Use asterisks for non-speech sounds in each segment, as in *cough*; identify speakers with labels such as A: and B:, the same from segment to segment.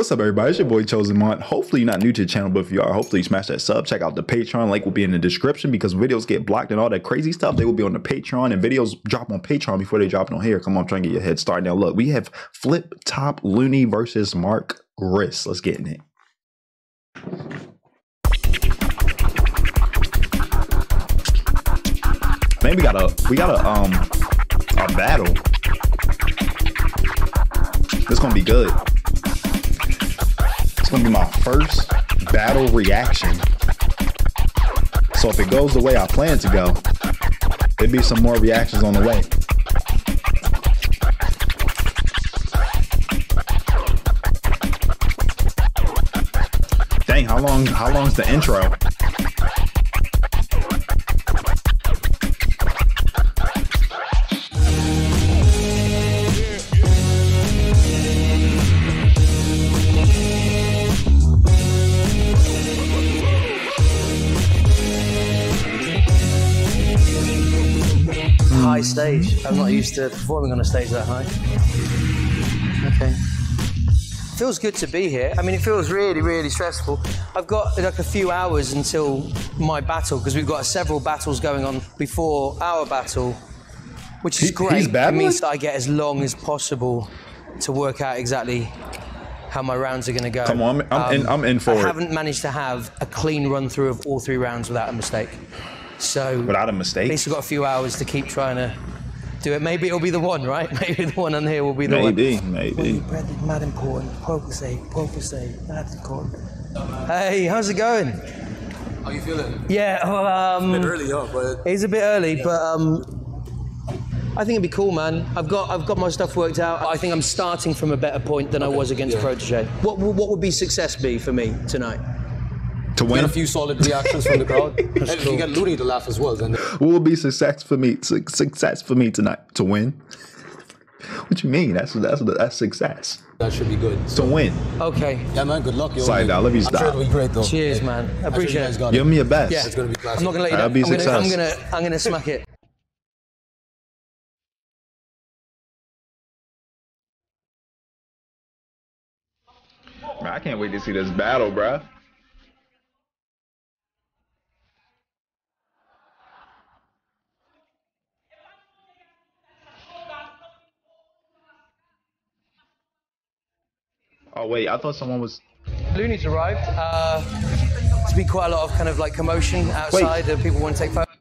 A: What's up, everybody? It's your boy Chosen Mont. Hopefully, you're not new to the channel, but if you are, hopefully, you smash that sub. Check out the Patreon. Link will be in the description because videos get blocked and all that crazy stuff. They will be on the Patreon and videos drop on Patreon before they drop it on here. Come on, try and get your head started. Now, look, we have Flip Top Loonie versus Mark Grist. Let's get in it. Man, we got a we got a um a battle. This gonna be good. It's gonna be my first battle reaction. So if it goes the way I plan to go, there'll be some more reactions on the way. Dang, how long how long's the intro?
B: Stage. I'm not used to performing on a stage that high. Okay. Feels good to be here. I mean, it feels really, really stressful. I've got like a few hours until my battle because we've got several battles going on before our battle, which is
A: He-
B: great.
A: he's
B: It means that I get as long as possible to work out exactly how my rounds are going to go.
A: Come on, I'm- I'm in- I'm in um, for
B: I
A: it.
B: I haven't managed to have a clean run through of all three rounds without a mistake. So
A: Without a mistake.
B: at least I've got a few hours to keep trying to do it. Maybe it'll be the one, right? *laughs* Maybe the one on here will be the
A: Maybe,
B: one.
A: maybe.
B: Bread is mad important. Poker say, poker say, that's important. Hey, how's it going?
C: How you feeling?
B: Yeah, well, um,
C: Bit early, huh? But
B: it's a bit early, but um, I think it'd be cool, man. I've got I've got my stuff worked out. I think I'm starting from a better point than I was against
C: yeah.
B: Protege. What what would be success be for me tonight?
A: To
C: get
A: win,
C: a few solid reactions from the crowd. *laughs* and if you get Loonie to laugh as well, then
A: what will be success for me? su- Success for me tonight to win. What you mean? That's that's that's success.
C: that should be good.
A: To win.
B: Okay.
C: Yeah, man. Good luck. Yo.
A: Sorry, dog, let me
C: I'm
A: stop.
C: sure it'll be great though.
B: Cheers, man. I
C: I'm sure you
B: appreciate it.
C: got
A: Give me your best.
B: Yeah.
C: It's gonna be classic.
B: I'm not gonna let you
A: That'll be
B: I'm gonna, I'm gonna I'm gonna smack it.
A: Man, I can't wait to see this battle, bruh. Oh wait, I thought someone was.
B: Loonie's arrived. Uh, there's been quite a lot of kind of like commotion outside. That people want to take photos.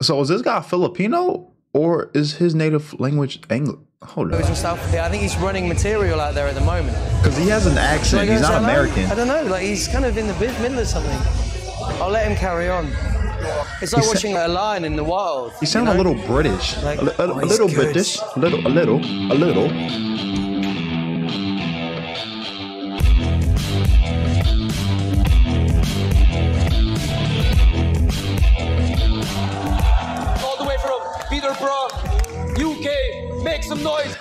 A: So is this guy Filipino or is his native language English? Hold on,
B: and. Yeah, I think he's running material out there at the moment.
A: because he has an accent. He's not? American.
B: I don't know. Like he's kind of in the middle of something. I'll let him carry on. It's like
A: He
B: watching a lion in the wild.
A: He sound
B: you
A: a little British,
B: Like,
A: a, a-
B: oh,
A: a little
B: good.
A: British, a little, a little, a little.
C: Some noise.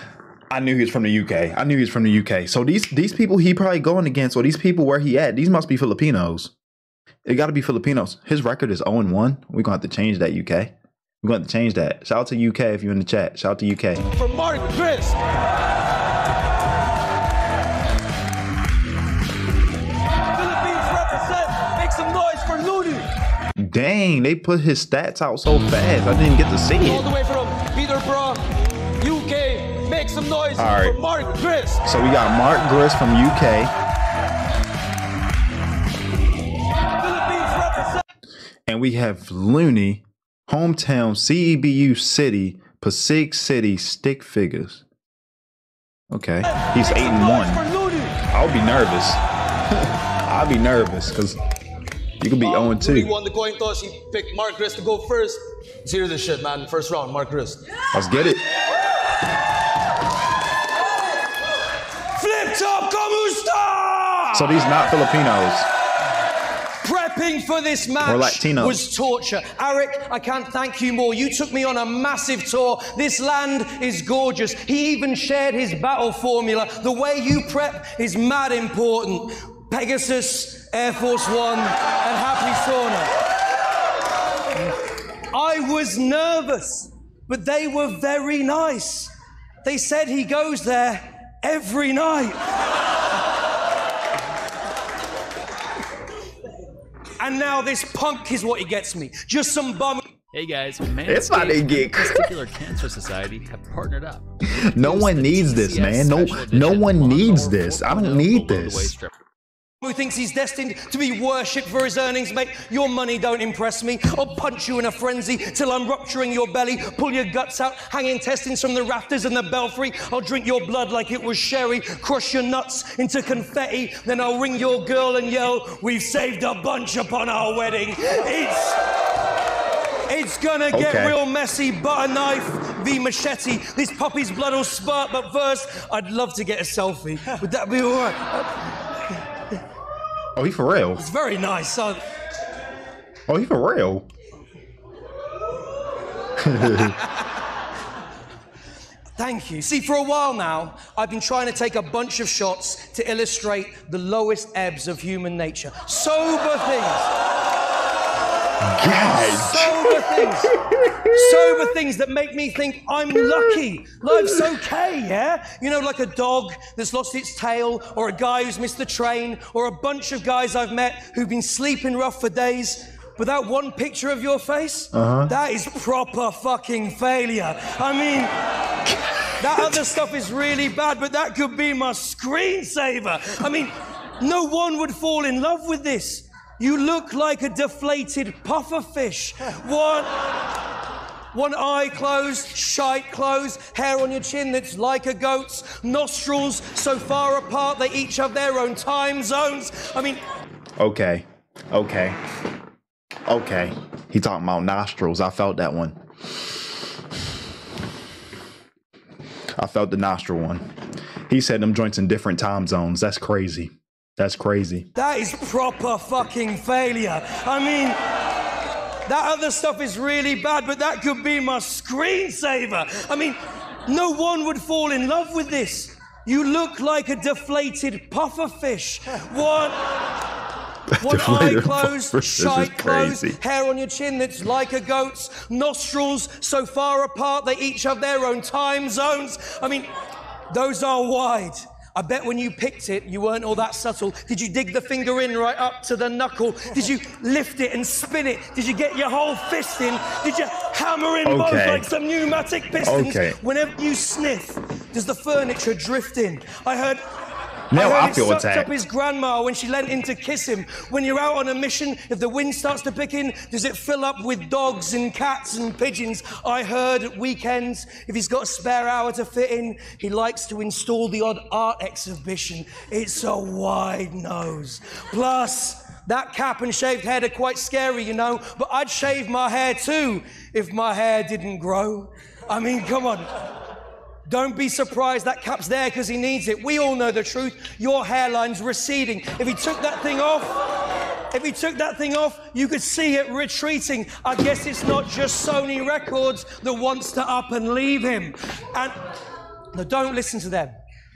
A: I knew he was from the UK. I knew he was from the UK. So these these people he probably going against, or these people where he at, these must be Filipinos. It got to be Filipinos. His record is 0 1. We're going to have to change that, UK. We're going to have to change that. Shout out to UK if you're in the chat. Shout out to UK.
C: From Mark Grist. Philippines represent. Make some noise for Loonie.
A: Dang, they put his stats out so fast. I didn't get to see
C: All the
A: it.
C: Make some noise
A: All right.
C: for Mark Grist.
A: So we got Mark Grist from UK. And we have Loonie, hometown CEBU City, Pasig City Stick Figures. Okay. He's 8 and 1. I'll be nervous. *laughs* I'll be nervous because you could be 0 and
C: Loonie
A: 2.
C: won the coin toss. He picked Mark Grist to go first. Let's hear this shit, man. First round, Mark Grist.
A: Let's get it.
C: Kamusta?
A: So these not Filipinos.
B: Prepping for this match
A: Or
B: was torture. Eric, I can't thank you more. You took me on a massive tour. This land is gorgeous. He even shared his battle formula. The way you prep is mad important. Pegasus, Air Force One, and Happy Sauna. I was nervous, but they were very nice. They said he goes there every night. and now this punk is what he gets me. Just some bum.
D: Hey guys,
A: it's my a gig. *laughs*
D: Testicular Cancer Society have partnered up.
A: no one needs this, man. No, no one needs this. I don't need this.
B: Who thinks he's destined to be worshipped for his earnings, mate? Your money don't impress me. I'll punch you in a frenzy till I'm rupturing your belly, pull your guts out, hang intestines from the rafters and the belfry. I'll drink your blood like it was sherry, crush your nuts into confetti, then I'll ring your girl and yell, We've saved a bunch upon our wedding. It's. It's gonna get
A: Okay.
B: real messy. Butter knife v machete. This puppy's blood will spurt, but first, I'd love to get a selfie. Would that be alright?
A: Oh, he for real?
B: It's very nice, son.
A: Oh, he for real?
B: Thank you. See, for a while now, I've been trying to take a bunch of shots to illustrate the lowest ebbs of human nature. Sober things.
A: God.
B: Sober things. Sober things that make me think I'm lucky. Life's okay, yeah? You know, like a dog that's lost its tail, or a guy who's missed the train, or a bunch of guys I've met who've been sleeping rough for days. Without one picture of your face, uh-huh. that is proper fucking failure. I mean, that other stuff is really bad, but that could be my screensaver. I mean, no one would fall in love with this. You look like a deflated puffer fish. One, one eye closed, shite closed, hair on your chin that's like a goat's, nostrils so far apart they each have their own time zones. I mean,
A: Okay. Okay. Okay. He talking about nostrils. I felt that one. I felt the nostril one. He said them joints in different time zones. That's crazy. That's crazy.
B: That is proper fucking failure. I mean, that other stuff is really bad, but that could be my screensaver. I mean, no one would fall in love with this. You look like a deflated puffer fish. What? *laughs* one eye closed,
A: puffer fish is
B: shite closed, hair on your chin that's like a goat's, nostrils so far apart they each have their own time zones. I mean, those are wide. I bet when you picked it, you weren't all that subtle. Did you dig the finger in right up to the knuckle? Did you lift it and spin it? Did you get your whole fist in? Did you hammer in both like some pneumatic pistons?
A: Okay.
B: Whenever you sniff, does the furniture drift in? I heard.
A: Now
B: I, heard
A: I feel
B: sucked
A: attacked.
B: up his grandma when she leant in to kiss him. When you're out on a mission, if the wind starts to pick in, does it fill up with dogs and cats and pigeons? I heard at weekends, if he's got a spare hour to fit in, he likes to install the odd art exhibition. It's a wide nose. Plus, that cap and shaved head are quite scary, you know, but I'd shave my hair too if my hair didn't grow. I mean, come on. Don't be surprised that cap's there because he needs it. We all know the truth. Your hairline's receding. If he took that thing off, if he took that thing off, you could see it retreating. I guess it's not just Sony Records that wants to up and leave him. And now don't listen to them.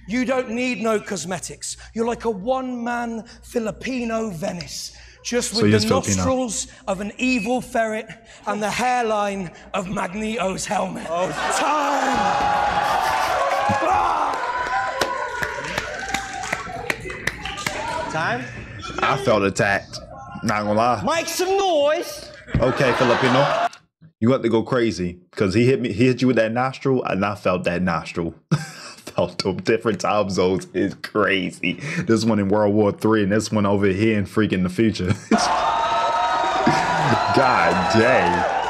B: You don't need no cosmetics. You're like a one-man Filipino Venice. Just with
A: you're
B: the
A: Filipino.
B: nostrils of an evil ferret and the hairline of Magneto's helmet. Oh, time!
E: Time?
A: I felt attacked. Not gonna lie.
E: Make some noise.
A: Okay, Filipino. You got to go crazy because he hit me. He hit you with that nostril, and I felt that nostril. *laughs* felt them different time zones is crazy. This one in World War Three, and this one over here in freaking the future. *laughs* God dang.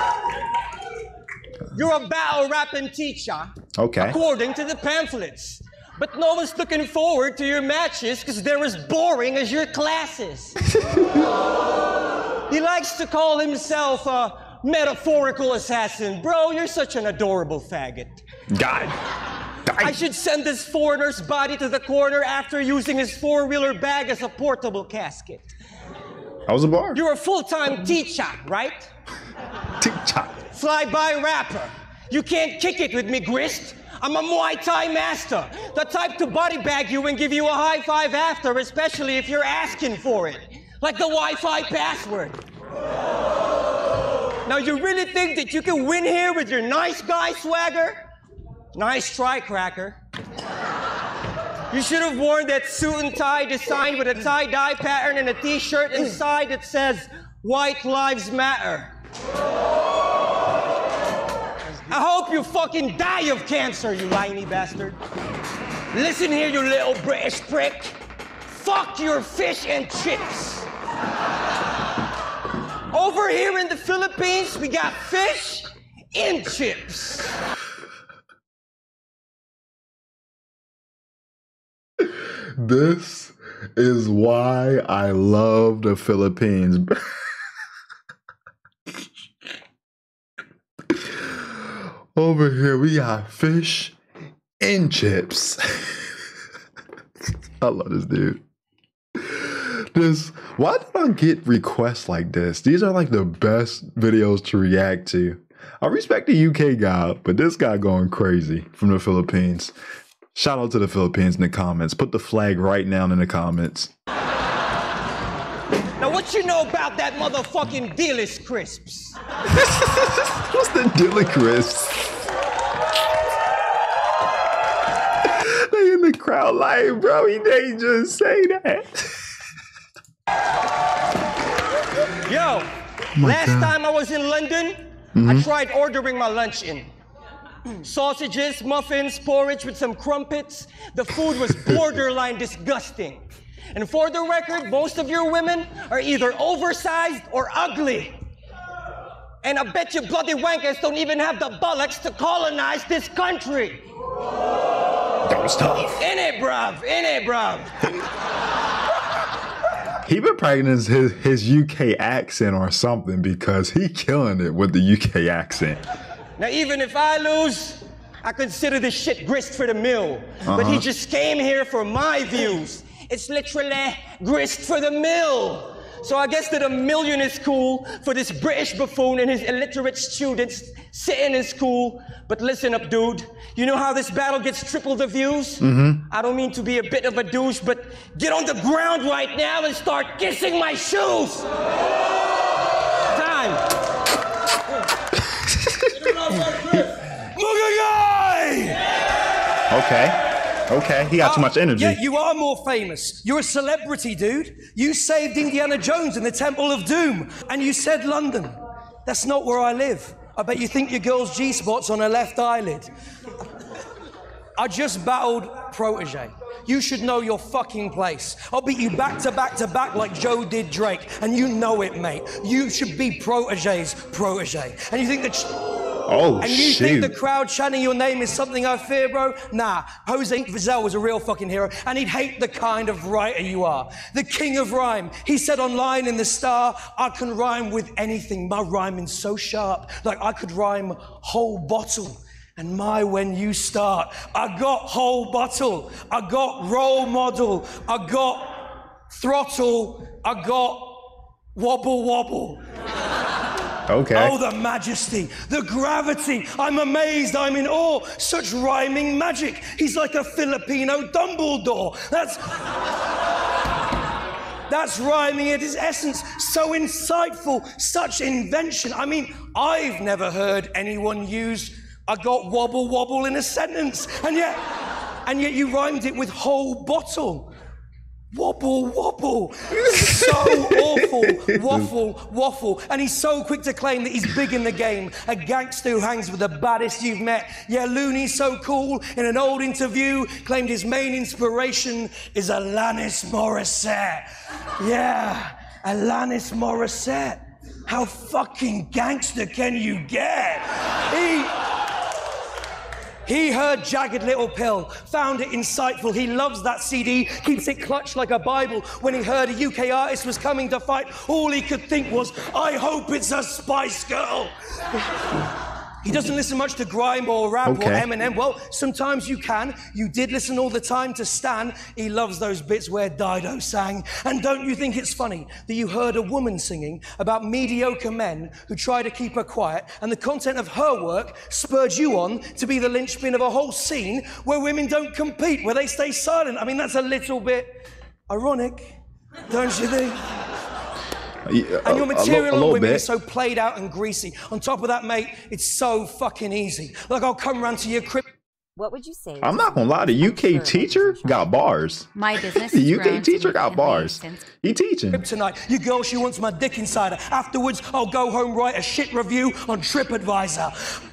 E: You're a battle rapping teacher,
A: Okay.
E: according to the pamphlets. But no one's looking forward to your matches because they're as boring as your classes. *laughs* he likes to call himself a metaphorical assassin. Bro, you're such an adorable faggot.
A: God.
E: I should send this foreigner's body to the corner after using his four wheeler bag as a portable casket.
A: I was a bar.
E: You're a full time teacher, right?
A: Tick-tock.
E: fly by rapper. You can't kick it with me, Grist. I'm a Muay Thai master. The type to body bag you and give you a high five after, especially if you're asking for it. Like the Wi Fi password. Now, you really think that you can win here with your nice guy swagger? Nice try, Cracker. You should have worn that suit and tie design with a tie dye pattern and a t shirt inside that says White Lives Matter. I hope you fucking die of cancer, you whiny bastard. Listen here, you little British prick. Fuck your fish and chips. Over here in the Philippines, we got fish and chips.
A: This is why I love the Philippines. *laughs* Over here, we got fish and chips. *laughs* I love this dude. This why did I get requests like this? These are like the best videos to react to. I respect the UK guy, but this guy going crazy from the Philippines. Shout out to the Philippines in the comments. Put the flag right now in the comments.
E: Now, what you know about that motherfucking Dealers crisps? *laughs*
A: What's the dilly crisp? Crowd like, bro, he didn't just say that.
E: Yo, oh
A: my
E: last
A: God.
E: time I was in London, I mm-hmm. tried ordering my lunch in. Sausages, muffins, porridge with some crumpets. The food was *laughs* borderline disgusting. And for the record, most of your women are either oversized or ugly. And I bet you bloody wankers don't even have the bollocks to colonize this country.
A: That was tough.
E: In it, bruv. In it, bruv.
A: He been practicing his, his UK accent or something because he killing it with the UK accent.
E: Now, even if I lose, I consider this shit grist for the mill. But he
A: Uh-huh.
E: just came here for my views. It's literally grist for the mill. So I guess that a million is cool for this British buffoon and his illiterate students sitting in school. But listen up, dude. You know how this battle gets triple the views?
A: Mm-hmm.
E: I don't mean to be a bit of a douche, but get on the ground right now and start kissing my shoes. Time. *laughs*
A: Okay. Okay. He got too ah, much energy.
B: Yeah, you are more famous. You're a celebrity, dude. You saved Indiana Jones in the Temple of Doom, and you said London. That's not where I live. I bet you think your girl's G spot's on her left eyelid. I just battled Protege. You should know your fucking place. I'll beat you back to back to back like Joe did Drake, and you know it, mate. You should be Protege's protege. And you think that.
A: Oh,
B: And you
A: shoot.
B: think the crowd chanting your name is something I fear, bro? Nah, Jose Rizal was a real fucking hero, and he'd hate the kind of writer you are. The king of rhyme. He said online in The Star, I can rhyme with anything. My rhyming's so sharp, like I could rhyme whole bottle. And my when you start, I got whole bottle, I got role model, I got throttle, I got wobble wobble.
A: Okay.
B: Oh, the majesty, the gravity. I'm amazed, I'm in awe. Such rhyming magic. He's like a Filipino Dumbledore. That's. That's rhyming at its essence. So insightful, such invention. I mean, I've never heard anyone use I got wobble wobble in a sentence. And yet, and yet you rhymed it with whole bottle. Wobble, wobble. So awful. *laughs* Waffle, waffle. And he's so quick to claim that he's big in the game. A gangster who hangs with the baddest you've met. Yeah, Loonie's so cool. In an old interview, claimed his main inspiration is Alanis Morissette. Yeah, Alanis Morissette. How fucking gangster can you get? He. He heard Jagged Little Pill, found it insightful. He loves that CD, keeps it clutched like a Bible. When he heard a UK artist was coming to fight, all he could think was, I hope it's a Spice Girl. *laughs* He doesn't listen much to grime or rap or Eminem. Well, sometimes you can. You did listen all the time to Stan. He loves those bits where Dido sang. And don't you think it's funny that you heard a woman singing about mediocre men who try to keep her quiet, and the content of her work spurred you on to be the linchpin of a whole scene where women don't compete, where they stay silent? I mean, that's a little bit ironic, don't you think?
A: Yeah,
B: And your
A: a- a lo-
B: material
A: a
B: on women
A: bit.
B: is so played out and greasy. On top of that, mate, it's so fucking easy. Like I'll come round to your crib.
F: What would you say?
A: I'm not gonna lie, the UK *laughs* teacher got bars.
F: My business.
A: The UK teacher got bars. He teaching.
B: tonight. Your girl, she wants my dick inside her. Afterwards, I'll go home, write a shit review on TripAdvisor.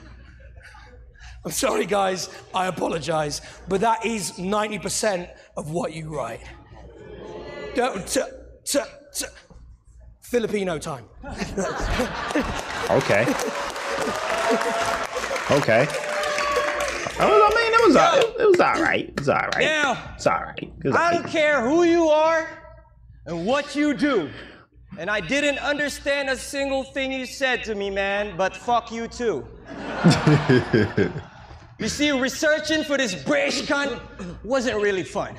B: I'm sorry, guys. I apologize. But that is 90% of what you write. Don't- t- t- t- Filipino time. *laughs*
A: Okay. Okay. Oh, I mean, it was all, it, it was all right. It was all right.
E: Now,
A: It's all right. It
E: I
A: right.
E: don't care who you are and what you do. And I didn't understand a single thing you said to me, man, but fuck you too. *laughs* you see, researching for this British cunt wasn't really fun.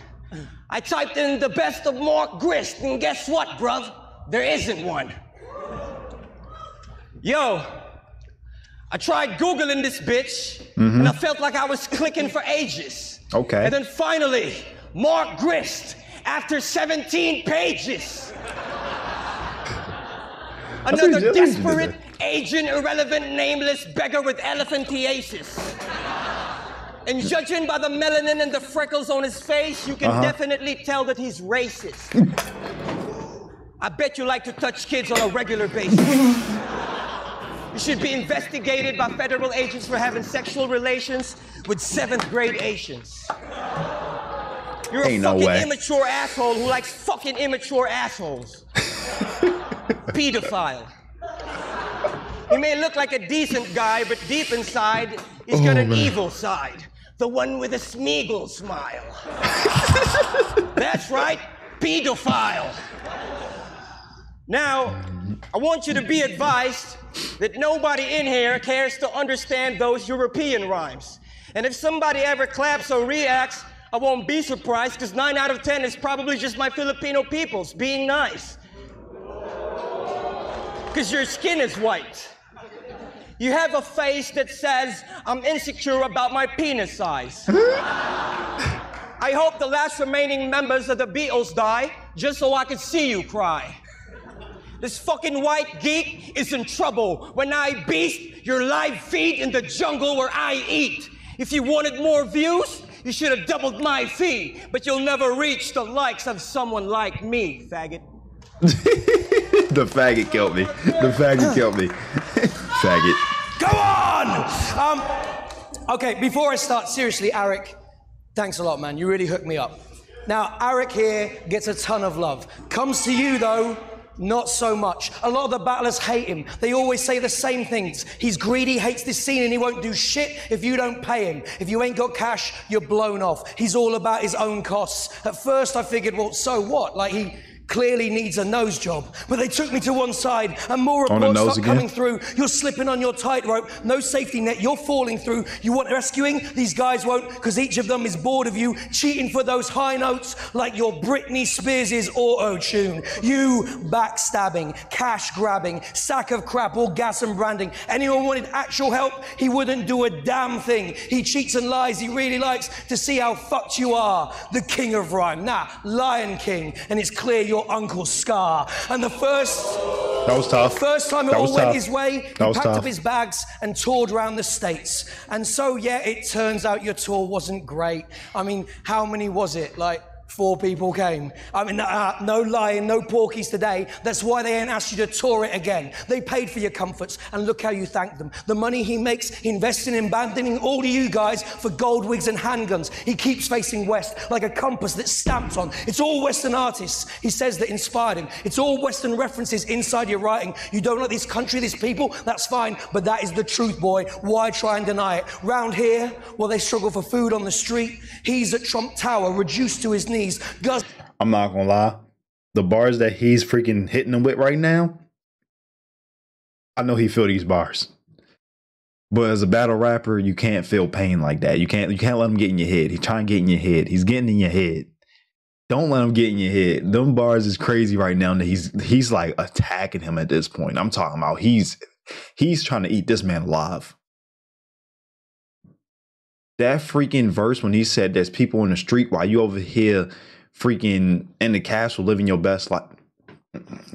E: I typed in the best of Mark Grist, and guess what, bruv? There isn't one. Yo, I tried Googling this bitch, and I felt like I was clicking for ages.
A: Okay.
E: And then finally, Mark Grist, after 17 pages. *laughs* Another desperate, agent, irrelevant, nameless beggar with elephantiasis. And judging by the melanin and the freckles on his face, you can
A: Uh-huh.
E: definitely tell that he's racist. *laughs* I bet you like to touch kids on a regular basis. You should be investigated by federal agents for having sexual relations with seventh grade Asians. You're
A: Ain't
E: a
A: no
E: fucking
A: way.
E: immature asshole who likes fucking immature assholes. *laughs* Pedophile. He may look like a decent guy, but deep inside, he's got
A: Oh,
E: an
A: man.
E: evil side. The one with a Smeagol smile. *laughs* That's right, pedophile. Now, I want you to be advised that nobody in here cares to understand those European rhymes. And if somebody ever claps or reacts, I won't be surprised because nine out of ten is probably just my Filipino peoples being nice. Because your skin is white. You have a face that says, I'm insecure about my penis size. *laughs* I hope the last remaining members of the Beatles die just so I can see you cry. This fucking white geek is in trouble when I beast your live feed in the jungle where I eat. If you wanted more views, you should have doubled my fee, but you'll never reach the likes of someone like me, faggot. *laughs*
A: the faggot killed me. The faggot killed me. *laughs* faggot.
B: Go on! Um, okay, before I start, seriously, Arik, thanks a lot, man. You really hooked me up. Now, Arik here gets a ton of love. Comes to you, though, not so much. A lot of the battlers hate him. They always say the same things. He's greedy, hates this scene, and he won't do shit if you don't pay him. If you ain't got cash, you're blown off. He's all about his own costs. At first, I figured, well, so what? Like, he clearly needs a nose job. But they took me to one side, and more reports
A: nose
B: start
A: again?
B: coming through. You're slipping on your tightrope, no safety net, you're falling through. You want rescuing? These guys won't, because each of them is bored of you, cheating for those high notes like your Britney Spears' auto tune. You backstabbing, cash grabbing, sack of crap, all gas and branding. Anyone wanted actual help, he wouldn't do a damn thing. He cheats and lies, he really likes to see how fucked you are. The king of rhyme, nah, Lion King, and it's clear your Uncle Scar. And the first
A: That was tough.
B: First time it
A: That
B: all went
A: tough.
B: his way, he
A: That was
B: packed
A: tough.
B: up his bags and toured around the states. And so, yeah, it turns out your tour wasn't great. I mean, how many was it? Like. Four people came. I mean, uh, no lying, no porkies today. That's why they ain't asked you to tour it again. They paid for your comforts, and look how you thank them. The money he makes investing in abandoning all of you guys for gold wigs and handguns. He keeps facing west like a compass that's stamped on. It's all Western artists, he says, that inspired him. It's all Western references inside your writing. You don't like this country, this people, that's fine, but that is the truth, boy. Why try and deny it? Round here, while they struggle for food on the street, he's at Trump Tower, reduced to his knees. Gus
A: I'm not gonna lie. The bars that he's freaking hitting them with right now, I know he feel these bars. But as a battle rapper, you can't feel pain like that. You can't you can't let him get in your head. He's trying to get in your head. He's getting in your head. Don't let him get in your head. Them bars is crazy right now. That he's he's like attacking him at this point. I'm talking about he's he's trying to eat this man alive. That freaking verse when he said there's people in the street while you over here freaking in the castle living your best life.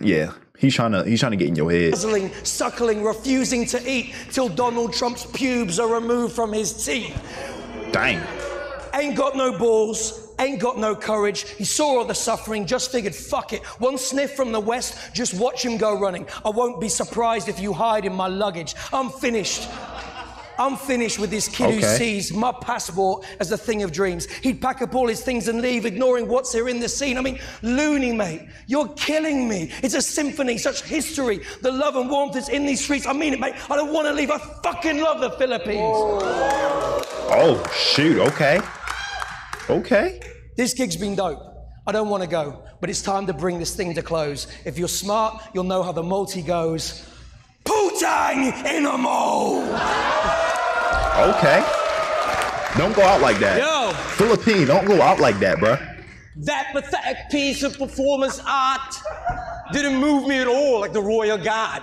A: Yeah, he's trying to he's trying to get in your head.
B: guzzling, suckling, refusing to eat till Donald Trump's pubes are removed from his teeth.
A: Dang.
G: Ain't got no balls, ain't got no courage. He saw all the suffering, just figured, fuck it. One sniff from the west, just watch him go running. I won't be surprised if you hide in my luggage. I'm finished. I'm finished with this kid who sees my passport as a thing of dreams. He'd pack up all his things and leave, ignoring what's here in the scene. I mean, Loonie, mate. You're killing me. It's a symphony, such history. The love and warmth that's in these streets. I mean it, mate. I don't want to leave. I fucking love the Philippines.
A: Oh shoot. Okay. Okay.
G: This gig's been dope. I don't want to go, but it's time to bring this thing to close. If you're smart, you'll know how the multi goes. Putang in a mole!
A: Okay. Don't go out like that.
E: Yo.
A: Philippine, don't go out like that, bruh.
E: That pathetic piece of performance art didn't move me at all like the royal guard.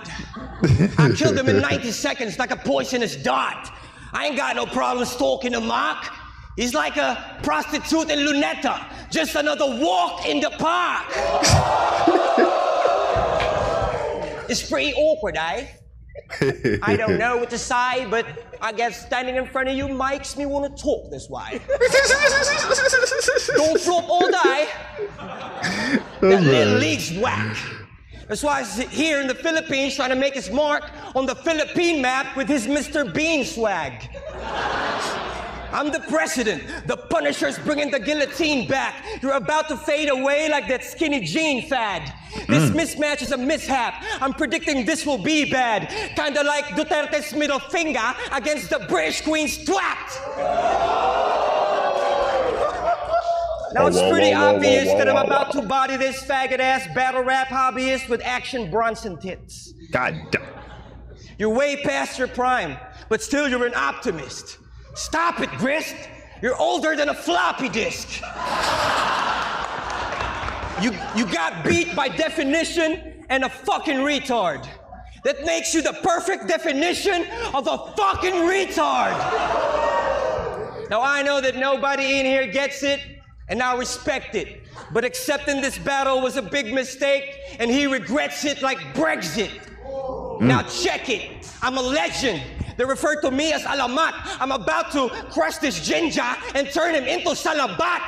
E: I killed him in *laughs* 90 seconds like a poisonous dart. I ain't got no problem stalking the mark. He's like a prostitute in Luneta, just another walk in the park. *laughs* it's pretty awkward, eh? I don't know what to say, but I guess standing in front of you makes me want to talk this way. *laughs* Don't flop all day. That little league's whack. That's why he's here in the Philippines trying to make his mark on the Philippine map with his Mr. Bean swag. I'm the president. The Punisher's bringing the guillotine back. You're about to fade away like that skinny jean fad. This mismatch is a mishap. I'm predicting this will be bad. Kinda like Duterte's middle finger against the British Queen's twat. Now it's pretty obvious that I'm about to body this faggot ass battle rap hobbyist with Action Bronson tits.
A: God damn.
E: You're way past your prime, but still you're an optimist. Stop it, Grist. You're older than a floppy disk. You, you got beat by definition and a fucking retard. That makes you the perfect definition of a fucking retard. Now I know that nobody in here gets it, and I respect it. But accepting this battle was a big mistake, and he regrets it like Brexit. Hmm. Now check it. I'm a legend. They refer to me as Alamat. I'm about to crush this ginger and turn him into Salabat.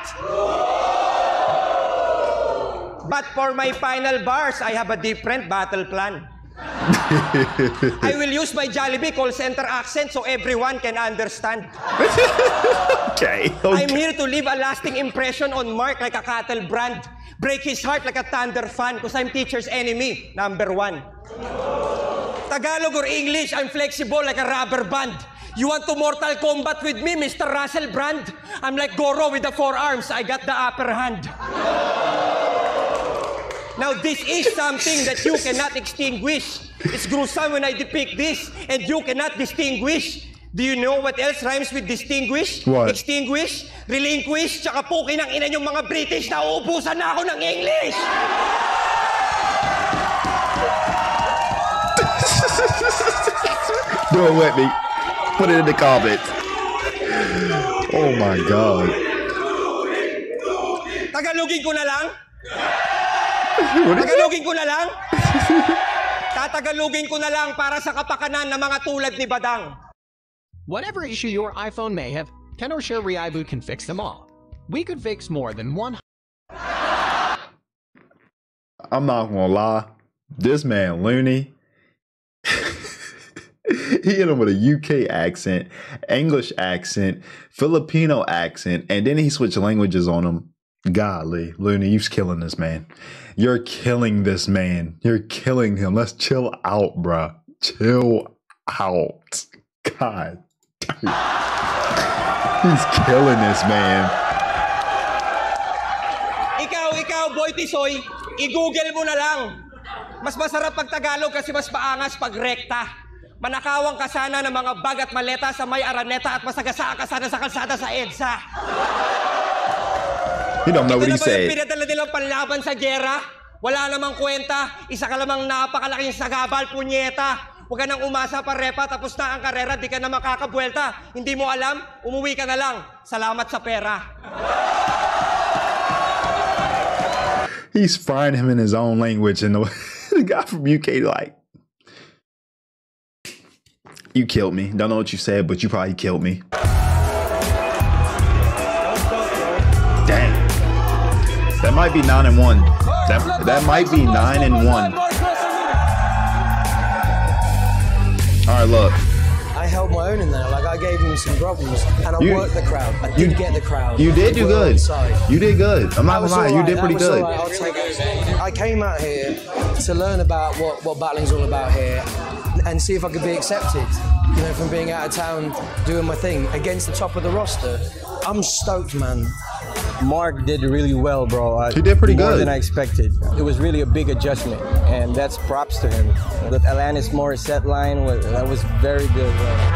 E: But for my final bars, I have a different battle plan. *laughs* I will use my Jollibee call center accent so everyone can understand.
A: Okay.
E: I'm here to leave a lasting impression on Mark like a cattle brand. Break his heart like a thunder fan because I'm teacher's enemy, number one. Tagalog or English, I'm flexible like a rubber band. You want to Mortal Kombat with me, Mr. Russell Brand? I'm like Goro with the forearms. I got the upper hand. Now, this is something that you cannot extinguish. It's gruesome when I depict this, and you cannot distinguish. Do you know what else rhymes with distinguish?
A: What?
E: Extinguish, relinquish, tsaka po kinang ina yung mga British na uubusan na ako ng English!
A: Do it with me. Put it in the comments. Oh my god.
E: Tagalogin ko na lang?
A: What is it?
E: Tagalogin ko na lang? Tatagalogin ko na lang para sa kapakanan ng mga tulad ni Badang.
H: Whatever issue your iPhone may have, Tenorshare ReiBoot can fix them all. We could fix more than one
A: I'm not gonna lie. This man Loonie. *laughs* he hit him with a UK accent, English accent, Filipino accent, and then he switched languages on him. Golly, Loonie, you're killing this man. You're killing this man. You're killing him. Let's chill out, bruh. Chill out. God. He's killing this man.
E: Ikaw, ikaw, Boy Tisoy, i-google mo na lang. Mas masarap pag Tagalog kasi mas paangas pag rekta. Manakawang ka sana ng mga bag at maleta sa may araneta at masagasaan ka sana sa kalsada sa EDSA.
A: You know what
E: Ito
A: he
E: na ba yung
A: said.
E: pinadala nilang panlaban sa gera? Wala namang kwenta. Isa ka lamang napakalaking sagabal, punyeta. Huwag ka nang umasa pa repa, tapos na ang karera, di ka na makakabuelta. Hindi mo alam, umuwi ka na lang. Salamat sa pera.
A: He's frying him in his own language, and the, *laughs* the guy from UK like, You killed me. Don't know what you said, but you probably killed me. Dang. That might be nine and one. That that might be nine and one. All right, look.
B: I held my own in there. Like I gave him some problems, and I
A: you,
B: worked the crowd. I did
A: you,
B: get the crowd.
A: You did do good.
B: Inside.
A: You did good. I'm not lying. Right. You did pretty good.
B: Right. I came out here to learn about what what battling's all about here and see if I could be accepted. You know, from being out of town, doing my thing against the top of the roster. I'm stoked, man.
E: Mark did really well, bro. Uh,
A: He did pretty
E: more
A: good.
E: than I expected. It was really a big adjustment, and that's props to him. That Alanis Morissette line was that was very good. Bro.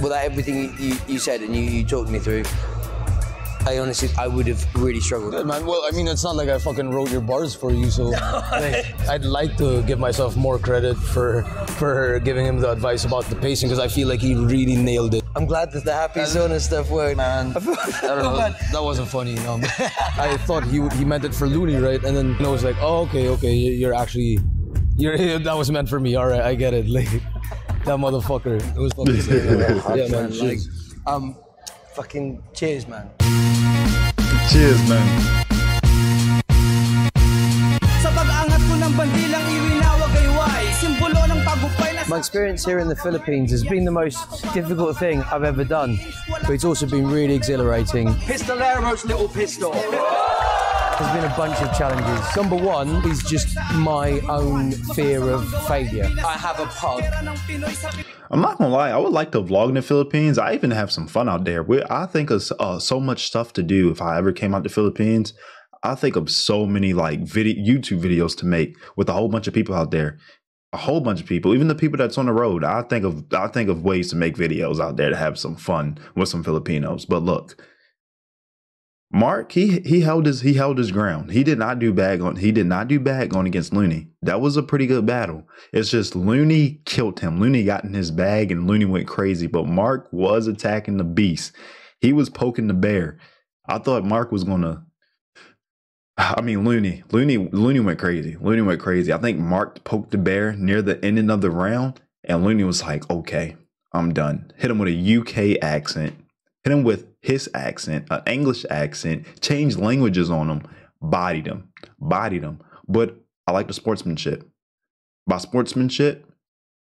B: Without everything you, you, you said and you, you talked me through, I honestly, I would have really struggled.
C: Good, man. Well, I mean, it's not like I fucking wrote your bars for you, so *laughs* like, I'd like to give myself more credit for for giving him the advice about the pacing because I feel like he really nailed it.
B: I'm glad that the happy zone and stuff worked.
C: Man,
B: I, *laughs* feel,
C: I don't know. That wasn't funny, you know. *laughs* I thought he he meant it for Loonie, right? And then you know, I was like, oh, okay, okay, you- you're actually, you're that was meant for me. All right, I get it. Like that motherfucker. It was fucking yeah, man.
B: like,
C: Like,
B: um, fucking cheers, man.
A: Cheers, man.
I: Sa pag-angat ko ng bandilang iwinawag ay why Simbolo ng tagumpay na
B: My experience here in the Philippines has been the most difficult thing I've ever done, but it's also been really exhilarating.
I: Pistolero's little pistol
B: There's been a bunch of challenges. Number one is just my own fear of failure. I have a pug.
A: I'm not gonna lie. I would like to vlog in the Philippines. I even have some fun out there. We, I think of uh, so much stuff to do. If I ever came out to Philippines, I think of so many like video YouTube videos to make with a whole bunch of people out there. A whole bunch of people, even the people that's on the road. I think of I think of ways to make videos out there to have some fun with some Filipinos. But look, Mark, he he held his he held his ground. He did not do bad on he did not do bad going against Loonie. That was a pretty good battle. It's just Loonie killed him. Loonie got in his bag and Loonie went crazy. But Mark was attacking the beast. He was poking the bear. I thought Mark was gonna. *sighs* I mean Loonie. Loonie Loonie went crazy. Loonie went crazy. I think Mark poked the bear near the ending of the round, and Loonie was like, "Okay, I'm done." Hit him with a UK accent. Hit him with his accent, an English accent. Changed languages on him. Bodied him. Bodied him. But I like the sportsmanship. By sportsmanship,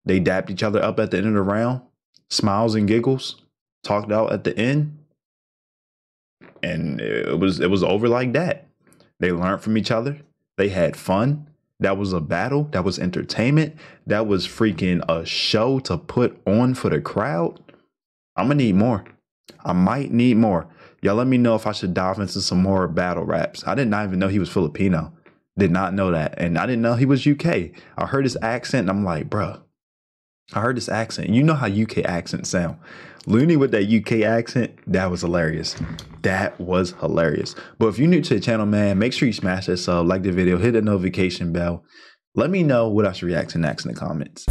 A: they dapped each other up at the end of the round, smiles and giggles, talked out at the end, and it was it was over like that. They learned from each other. They had fun. That was a battle. That was entertainment. That was freaking a show to put on for the crowd. I'm gonna need more. I might need more. Y'all let me know if I should dive into some more battle raps. I did not even know he was Filipino. Did not know that. And I didn't know he was UK. I heard his accent and I'm like, bruh, I heard his accent. You know how UK accents sound. Loonie with that UK accent, that was hilarious. That was hilarious. But if you're new to the channel, man, make sure you smash that sub, like the video, hit the notification bell. Let me know what I should react to next in the comments.